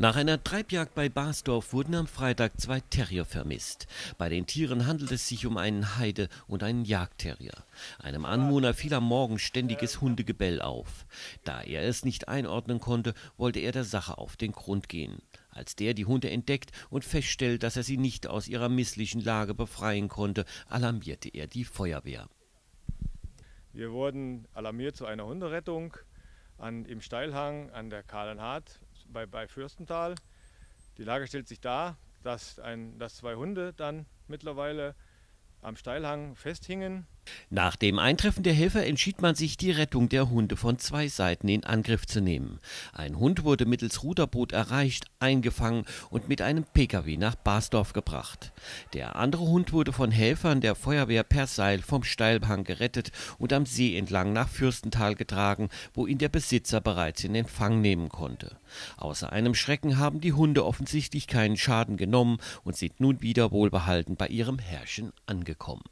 Nach einer Treibjagd bei Basdorf wurden am Freitag zwei Terrier vermisst. Bei den Tieren handelt es sich um einen Heide- und einen Jagdterrier. Einem Anwohner fiel am Morgen ständiges Hundegebell auf. Da er es nicht einordnen konnte, wollte er der Sache auf den Grund gehen. Als der die Hunde entdeckt und feststellt, dass er sie nicht aus ihrer misslichen Lage befreien konnte, alarmierte er die Feuerwehr. Wir wurden alarmiert zu einer Hunderettung an, im Steilhang an der Kahlenhardt bei, bei Fürstental. Die Lage stellt sich dar, dass, ein, dass zwei Hunde dann mittlerweile am Steilhang festhingen nach dem Eintreffen der Helfer entschied man sich, die Rettung der Hunde von zwei Seiten in Angriff zu nehmen. Ein Hund wurde mittels Ruderboot erreicht, eingefangen und mit einem Pkw nach Basdorf gebracht. Der andere Hund wurde von Helfern der Feuerwehr per Seil vom Steilhang gerettet und am See entlang nach Fürstental getragen, wo ihn der Besitzer bereits in Empfang nehmen konnte. Außer einem Schrecken haben die Hunde offensichtlich keinen Schaden genommen und sind nun wieder wohlbehalten bei ihrem Herrchen angekommen.